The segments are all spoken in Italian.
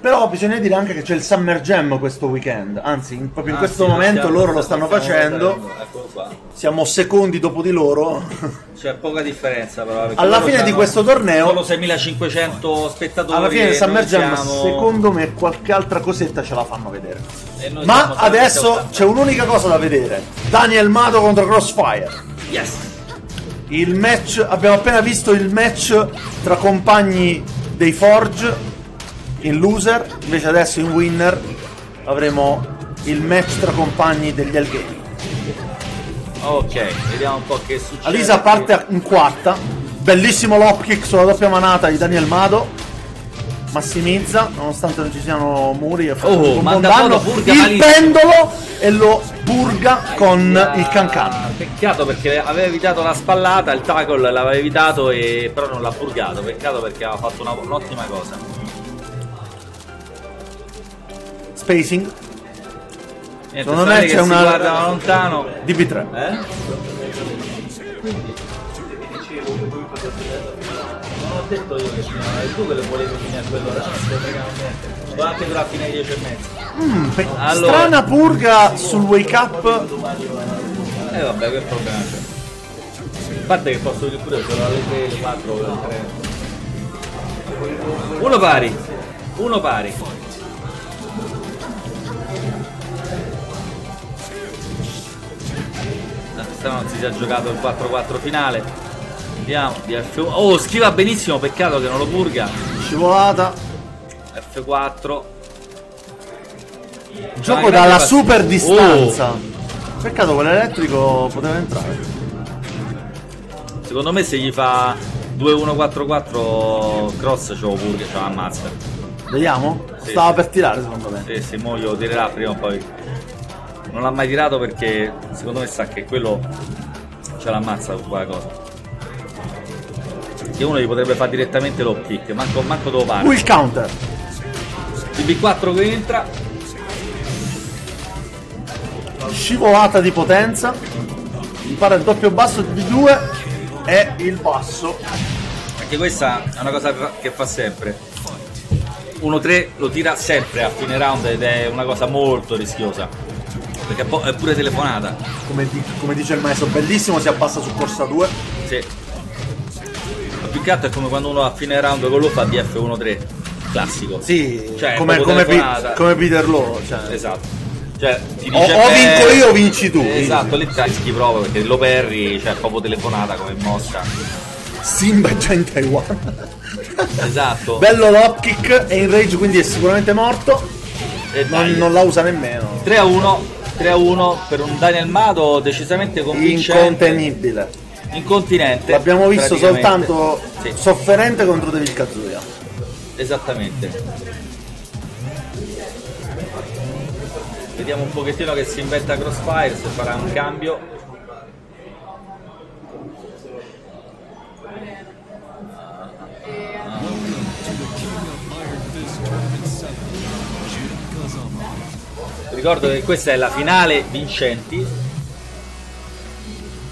Però bisogna dire anche che c'è il Summer Jam questo weekend, anzi in- proprio in Ah, questo sì, momento stiamo- loro lo stanno facendo. Eccolo qua. siamo secondi dopo di loro. C'è poca differenza però. Alla fine di questo torneo- Solo 6500 spettatori. Alla fine del Summer Jam siamo- secondo me qualche altra cosetta ce la fanno vedere. Ma adesso 80. c'è un'unica cosa da vedere. Daniel Mato contro Crossfire. Yes! Il match, abbiamo appena visto il match tra compagni dei Forge in loser, invece adesso in winner avremo il match tra compagni degli Hellgate. Ok, vediamo un po' che succede. Alisa parte in quarta, bellissimo lob kick sulla doppia manata di Daniel Mado. Massimizza, nonostante non ci siano muri, ha fatto Oh, un buon danno. Il malissimo. pendolo e lo purga con Ah, il cancan. Peccato perché aveva evitato la spallata, il tackle l'aveva evitato e però non l'ha purgato. Peccato perché aveva fatto una- un'ottima cosa. Spacing, Niente, Secondo me c'è che una- guarda da lontano. DB3. Eh? Non ho detto io che è tu che le volevi finire a quell'ora, non si frega niente. Può anche durare fino alle 10 e mezza. Mm, Allora. Strana purga sul wake up. E eh vabbè, che problema c'è? A parte che posso dire pure che sono alle 3, alle 4, alle 3. Uno pari, uno pari. Non si sia giocato il 4-4 finale. Vediamo, di F1. Oh, schiva benissimo, peccato che non lo purga. Scivolata. F4. Gioco dalla passione. super distanza. Oh. Peccato quell'elettrico poteva entrare. Secondo me se gli fa 2-1-4-4 cross ce lo purga, ce l'ammazza. Vediamo? Sì, Stava sì. per tirare secondo me. Sì, sì, mo tirerà prima o poi. Non l'ha mai tirato perché secondo me sa che quello ce l'ammazza con quella cosa. Che uno gli potrebbe fare direttamente lo kick, manco, manco dove pare. Will counter. Il B4 che entra, Scivolata di potenza. Impara il doppio basso di B2 e il basso. anche questa è una cosa che fa sempre. 1-3 lo tira sempre a fine round ed è una cosa molto rischiosa. Perché è pure telefonata. Come, di- come dice il maestro, bellissimo, si abbassa su corsa 2. Sì. Ma più che altro è come quando uno a fine round con lo fa DF1-3. Classico. Sì, Cioè, come, come, Pi- come Peter Law. Cioè. Esatto. Cioè, ti O- dice o beh, vinco io o vinci tu. Esatto, lì rischi proprio perché lo perri, cioè proprio telefonata come mossa. Simba è già in Taiwan. Esatto. Bello l'op kick e in rage quindi è sicuramente morto. E Non, non la usa nemmeno. 3 a 1, 3 a 1 per un Daniel Mato decisamente convincente. Incontenibile. Incontinente. L'abbiamo visto soltanto Sì, sofferente contro Devil Kazuya. esattamente. Vediamo un pochettino che si inventa Crossfire, se farà un cambio. Ricordo che questa è la finale vincenti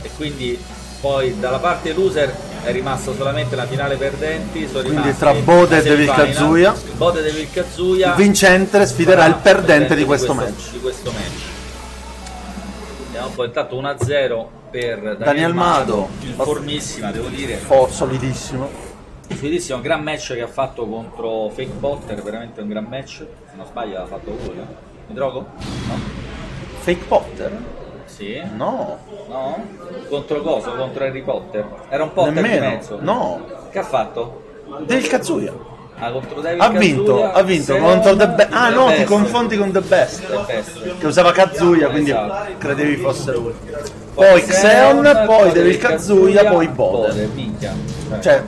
e quindi poi dalla parte loser è rimasta solamente la finale perdenti. Quindi tra Bode e Devil semifinal. Kazuya. Bode e Devil Kazuya. Il vincente sfiderà il perdente di questo match. Di questo match. Vediamo un po', intanto 1-0 per Daniel, Daniel. Mato, in formissima devo dire. Oh, solidissimo. Solidissimo, gran match che ha fatto contro Fake Potter, veramente un gran match. Se non sbaglio l'ha fatto lui? Mi drogo? No? Fake Potter? Sì? No, No? Contro cosa? Contro Harry Potter? Era un Potter di nemmeno. mezzo? No, Che ha fatto? Devil Kazuya. Ah, contro David Ha vinto, Kazuya, ha vinto contro The Best. Ah The no, ti Best. confondi con The Best. The Best. Che usava Kazuya, quindi Esatto. credevi fosse lui. Poi Xeon, poi Devil Kazuya, poi Bode. minchia. Cioè,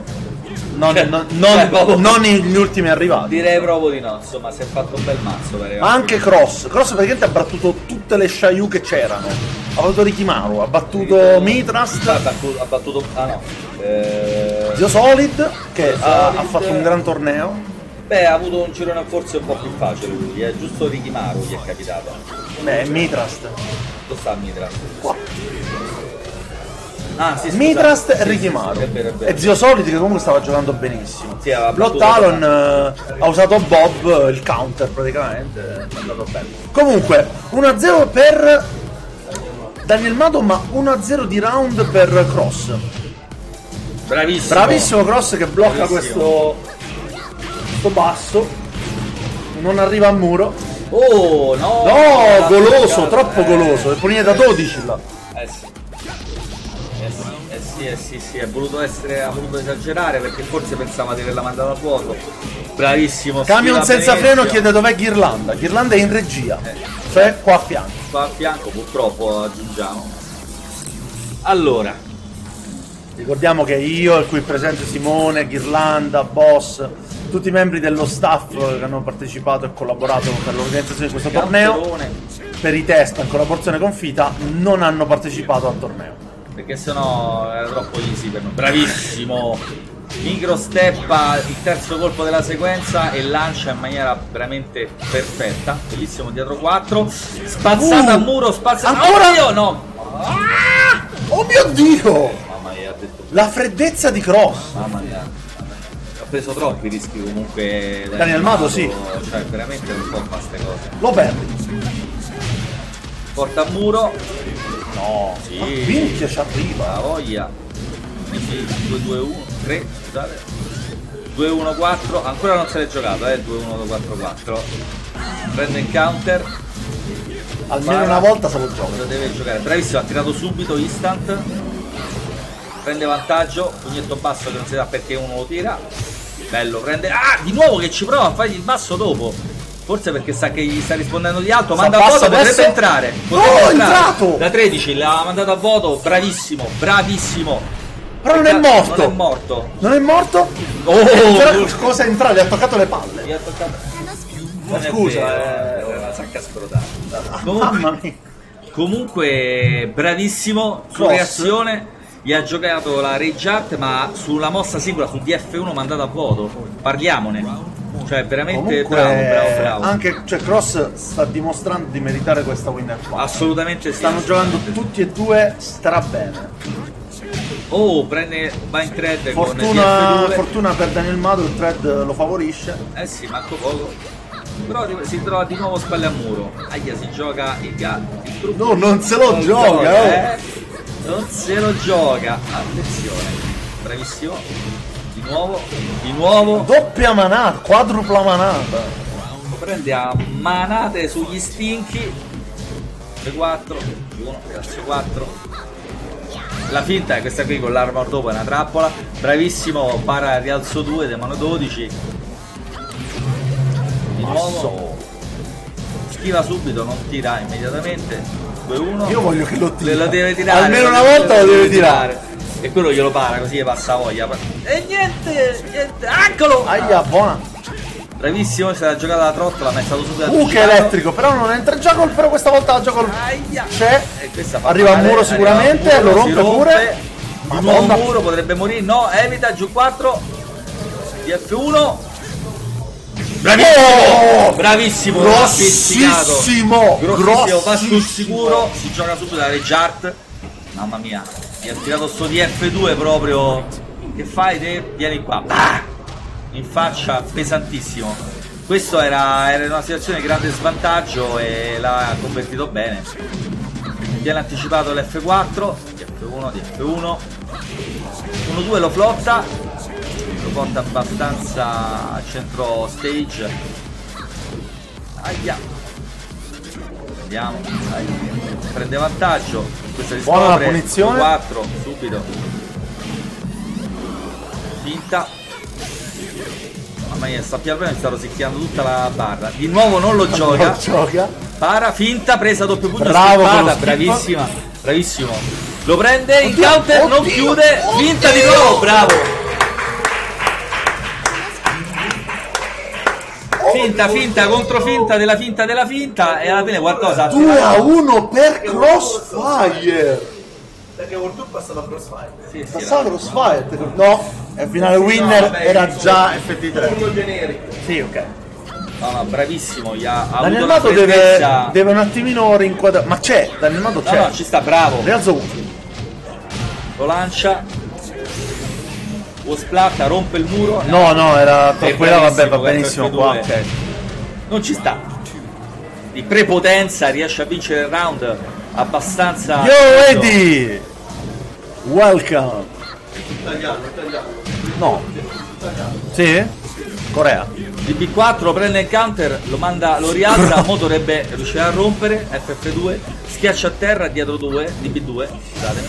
non, Cioè, non, cioè, non, non gli ultimi arrivati. Direi proprio di no, insomma, si è fatto un bel mazzo Ma anche Cross. Cross praticamente ha battuto tutte le Shayu che c'erano. Ha battuto Rikimaru, ha battuto Mitrast, ha battuto, ha battuto ah no. Eh, Zio Solid, che Zio ha, Solid. ha fatto un gran torneo. beh, ha avuto un girone forse un po' più facile lui, è giusto Rikimaru gli è capitato. Beh, Mitrast. Lo sta Mitra. Qua. Ah, sì. Mitrast e è vero, è vero. E Zio Solidi che comunque stava giocando benissimo. Sì, Blood Talon eh, ha usato Bob, il counter praticamente, è andato bene. Comunque, 1-0 per Daniel Mato, ma 1-0 di round per Cross. Bravissimo. Bravissimo Cross che blocca Bravissimo. questo, questo basso. Non arriva al muro. Oh, no! No, goloso, toccato, troppo eh. goloso. E punire da 12 là. Eh sì. Eh sì, eh sì, eh sì, sì, ha voluto essere, ha voluto esagerare perché forse pensava di averla mandata a vuoto. Bravissimo. Camion senza Venezia. freno chiede dov'è Ghirlanda. Ghirlanda è in regia. Cioè qua a fianco. Qua a fianco purtroppo aggiungiamo. Allora, Ricordiamo che io, il qui presente Simone, Ghirlanda, Boss, tutti i membri dello staff che hanno partecipato e collaborato per l'organizzazione di questo torneo, per i test in collaborazione con Fita, non hanno partecipato al torneo. Perché sennò era troppo easy per noi. Bravissimo! Micro steppa il terzo colpo della sequenza e lancia in maniera veramente perfetta. Bellissimo dietro 4. Spazzata Uh, a muro, spazzata. ancora? Oddio, no! Oh mio Dio! Mamma mia, ha detto. La freddezza di Cross. Mamma mia. Ha preso troppi rischi comunque. Daniel Mato, sì. Cioè, veramente non fare queste cose. Lo perdi. Porta a muro. No. Sì. Ma minchia ci arriva. La voglia. Quindi 2-2-1, 3, scusate. 2-1-4, ancora non se l'è giocato, eh, 2-1-4-4. Prende il counter, Almeno Para. una volta se lo gioca. lo deve giocare. Bravissimo, ha tirato subito, instant. Prende vantaggio, pugnetto basso che non si sa perché uno lo tira. Bello, prende. Ah, di nuovo che ci prova a fargli il basso dopo. Forse perché sa che gli sta rispondendo di alto, manda a voto, potrebbe adesso? entrare. No, Potrebbe è entrare. entrato! Da 13 l'ha mandato a voto, bravissimo, bravissimo. Però non è morto. Non è morto. Non è morto? Oh, Però cosa è entrato? Le ha toccato le palle. Mi ha toccato. Ma scusa, vero, eh. la sacca scrotata. Mamma Comunque, mia. comunque, bravissimo su Cross. reazione. Gli ha giocato la Rage Art, ma sulla mossa singola su DF1 mandata a voto. Parliamone. Cioè, veramente Comunque, bravo, bravo, bravo. Anche cioè, Cross sta dimostrando di meritare questa winner qua. Assolutamente sì. Stanno giocando tutti e due strabene. Oh, prende in thread con Fortuna, DF2. fortuna per Daniel Mato, il thread lo favorisce. Eh sì, manco poco. Però si trova di nuovo spalle a muro. Aia, si gioca il gatto. Il. No, non se lo Non gioca, oh. eh. Non se lo gioca. Attenzione. Bravissimo. Di nuovo. Di nuovo. Doppia manata, quadrupla manata. Prende a manate sugli stinchi. 4 1 piazzo 4 la finta è questa qui con l'arma dopo è una trappola bravissimo para al rialzo 2 di mano 12 di nuovo schiva subito non tira immediatamente 2-1 Io voglio che lo tiri. tirare Almeno una volta lo deve tirare. E quello glielo para così gli passa voglia e niente niente eccolo Aia, buona. bravissimo si era giocata la trottola ma è stato subito Uh, che elettrico, però non entra in gioco, però questa volta la gioco Aia. c'è. Arriva al muro sicuramente, al muro, lo si rompe pure. Madonna. nuovo muro, potrebbe morire. No, evita giù 4. DF1. Bravissimo! Oh! Bravissimo! l'ha. Grossissimo! Grossissimo, va sul sicuro, si gioca subito la Reggiart. Mamma mia, gli ha tirato sto DF2 proprio. Che fai te? Vieni qua. Bah! In faccia, pesantissimo. Questo era, era una situazione di grande svantaggio e l'ha convertito bene. Viene anticipato l'F4, DF1, DF1. 1-2 lo flotta, lo porta abbastanza al centro stage. Aia. Vediamo. Aia. Prende vantaggio. Questo Buona la riscopre. punizione. 4 subito. Finta. Mamma mia, sta piano sta rosicchiando tutta la barra. Di nuovo non lo gioca. Non gioca. Para, finta, presa doppio punto, Bravo schippata, bravissima, bravissimo. Lo prende, in counter, non chiude, finta di oddio. nuovo, bravo. Finta, finta, controfinta della finta della finta e alla fine qualcosa ha 2 a 1 per Crossfire. Perché World Tour passa da Crossfire. Sì, sì, Passava Crossfire. No, è finale winner, vabbè, era già FT3. Turno generico. Sì, ok. no, no, bravissimo, gli ha, ha Daniel Mato deve, deve un attimino rinquadrare. Ma c'è, Daniel Mato No, c'è. no, ci sta, bravo. Rialzo 1. lo lancia. Wasplata rompe il muro. No, no, era in là, vabbè, va benissimo qua. FF2. Ok. Non ci sta. Di prepotenza riesce a vincere il round abbastanza. Yo Eddie! Welcome! Italiano, italiano. No. Sì? Corea. DB4 prende il counter, lo manda, lo rialza, mo dovrebbe riuscire a rompere, FF2, schiaccia a terra, dietro 2, DB2, scusatemi,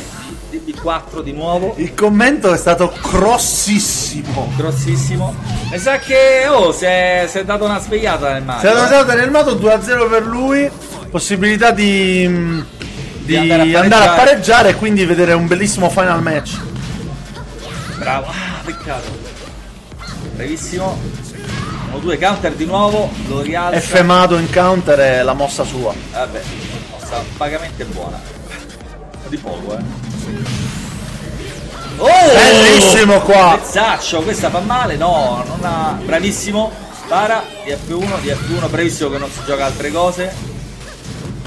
DB4 di nuovo, Il commento è stato grossissimo. grossissimo. Mi sa che, oh, si è, si è dato una svegliata nel Si è dato nel mato 2-0 per lui. Possibilità di, mm, di andare a andare, a pareggiare. pareggiare e quindi vedere un bellissimo final match. Bravo, ah, peccato. Bravissimo. Uno, due, counter di nuovo, lo rialza. Effemato in counter è la mossa sua. Vabbè, mossa vagamente buona. Di poco, eh. Oh! Bellissimo qua. Pezzaccio, questa fa male? No, non ha. Bravissimo. Para, di F1, di F1, bravissimo che non si gioca altre cose.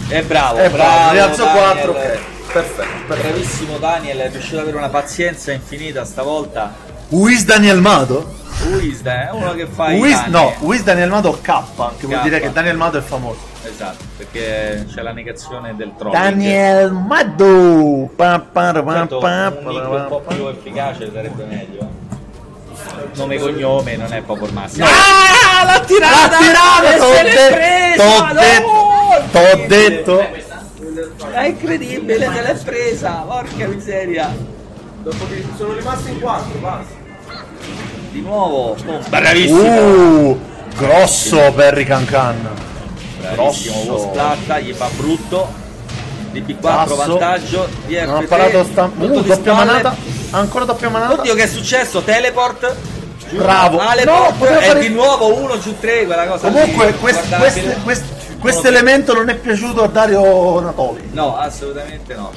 E bravo, E bravo, rialzo Daniel. 4. ok. Perfetto. Bravissimo Daniel, è riuscito ad avere una pazienza infinita stavolta. Wiz Daniel Mado? Luis, è uno che fa danni. no, Wiz Daniel Mado K, che vuol K. dire che Daniel Mado è famoso. Esatto, perché c'è la negazione del trolling. Daniel Mado! Pa, pa, pa, pa, Certo, pa, un po' più efficace sarebbe meglio. Nome e cognome non è proprio il massimo. Ah, l'ha tirata! L'ha tirata! T'ho se l'è de- presa, t'ho no! detto! T'ho detto! È incredibile, te l'hai presa, porca miseria. Dopo che sono rimasti in quattro, basta. Di nuovo, bravissimo. Uh, grosso Perry Cancan. bravissimo, grosso. splatta, gli fa brutto. DB4 Basso. vantaggio, DF3. Non ha parato sta... tutto Uh, doppia spalle. manata. Ancora doppia manata. Oddio che è successo? Teleport. Giù, Bravo. Teleport. No, e fare- di nuovo 1 giù 3, quella cosa Comunque, lì, quest- quest- quest- questo elemento non è piaciuto a Dario Natoli. No, assolutamente no.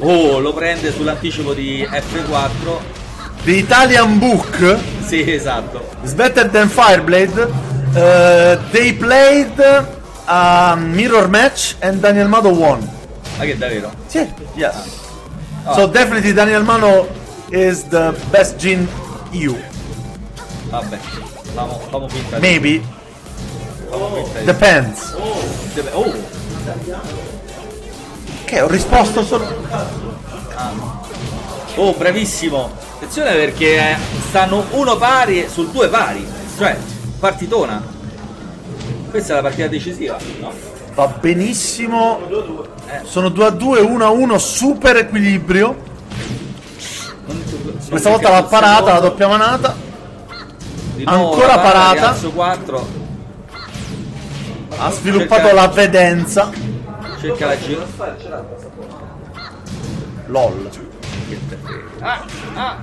Oh, lo prende sull'anticipo di F4. The Italian Book Sì, esatto. is better than Fireblade. Uh, they played a mirror match and Daniel Mado won. Ma che davvero? Sì, yes. Ah. So definitely Daniel Mano is the best Gin EU. Vabbè. Famo, famo finta Maybe. famo finta Depends. Deve- Oh, Che ho risposto solo. Oh, bravissimo. Attenzione perché eh, stanno uno pari sul due pari. Cioè, partitona. Questa è la partita decisiva, no? Va benissimo. Sono 2 a 2, 1 a 1, super equilibrio. Questa volta l'ha parata, la doppia manata. Ancora la parata. rialzo 4. Ha sviluppato la vedenza. Cerca la giro. LOL. Ah, ah.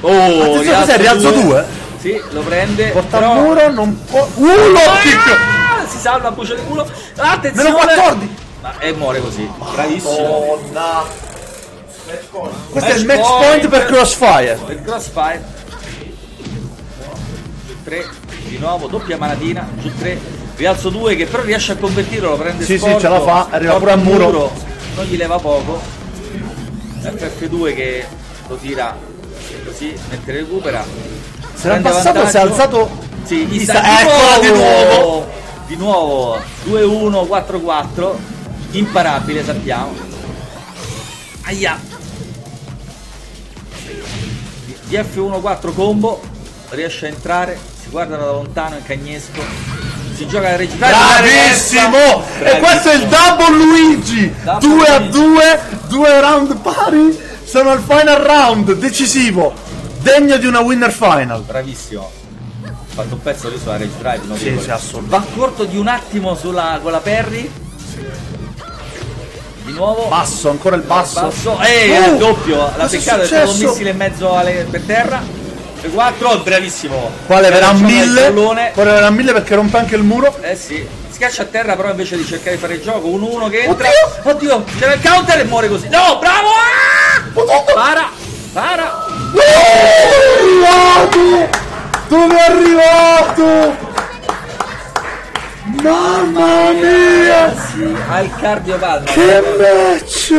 Oh, Attenzione, cos'è? Rialzo due. 2? Sì, lo prende. Porta però- al muro, non può. Uh! Ah, si salva a buccia di culo. Attenzione. Meno 14. Ma e muore così. Bravissimo. Madonna. Questo è il Match match point. point per Crossfire. Il crossfire. Giù 3. Di nuovo, doppia manatina. Giù 3. Rialzo 2 che però riesce a convertirlo, lo prende Sì, sì, sporco, ce la fa, arriva pure al muro. Non gli leva poco. FF2 che lo tira così mentre recupera. Se l'ha passato, si è alzato. Sì, Gli sta, eccola di nuovo. Di nuovo 2-1, 4-4. Imparabile, sappiamo. Aia. Di F1 4 combo. Riesce a entrare. Si guardano da lontano in cagnesco. Si gioca la regia. Bravissimo! E questo è il double Luigi! Double 2 a Luigi. 2, due round pari. Sono al final round, decisivo. Degno di una winner final. Bravissimo. Ha fatto un pezzo lì sulla Rage Drive. Sì, notevole. sì, assolutamente. Va corto di un attimo sulla, con la Perry. Di nuovo. Basso, ancora il basso. Basso. Ehi, Uh, il doppio. La cosa è stato un missile in mezzo alle- per terra. E 4, bravissimo. Qua leverà Gioca il 1000. pallone. Qua leverà 1000 perché rompe anche il muro. Eh sì. Schiaccia a terra però invece di cercare di fare il gioco. 1-1 che entra. Oddio! Oddio, c'era il counter e muore così. No, bravo! Ah! Para, para. Dove è arrivato? Dove è arrivato? Mamma mia! Sì, ha il cardio calmo. Che match!